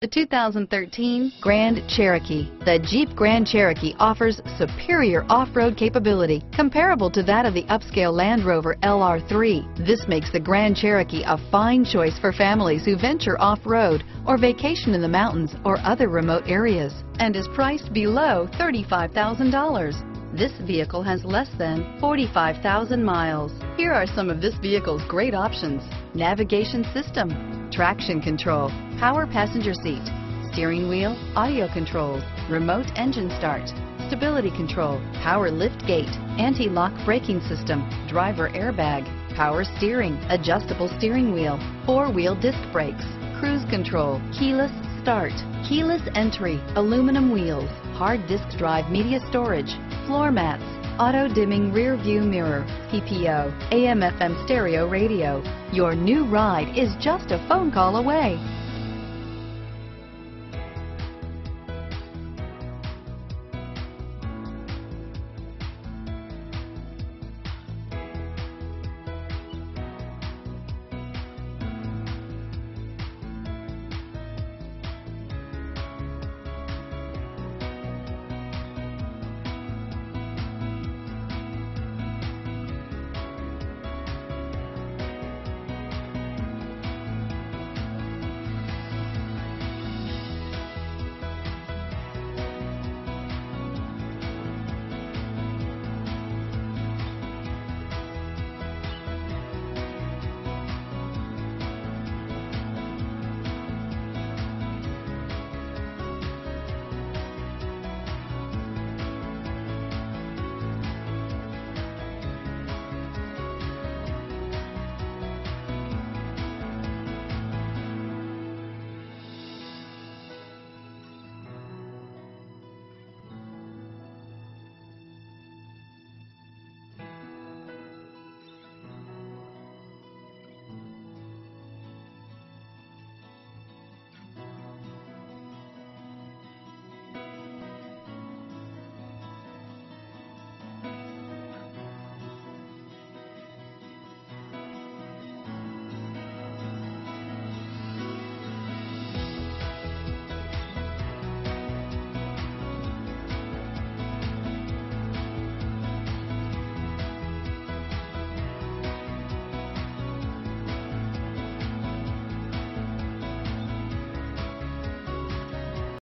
The 2013 Grand Cherokee. The Jeep Grand Cherokee offers superior off-road capability comparable to that of the upscale Land Rover LR3. This makes the Grand Cherokee a fine choice for families who venture off-road or vacation in the mountains or other remote areas and is priced below $35,000. This vehicle has less than 45,000 miles. Here are some of this vehicle's great options. Navigation system, traction control, power passenger seat, steering wheel, audio controls, remote engine start, stability control, power lift gate, anti-lock braking system, driver airbag, power steering, adjustable steering wheel, four-wheel disc brakes, cruise control, keyless start, keyless entry, aluminum wheels, hard disk drive media storage, floor mats, auto dimming rear view mirror, PPO, AM FM stereo radio. Your new ride is just a phone call away.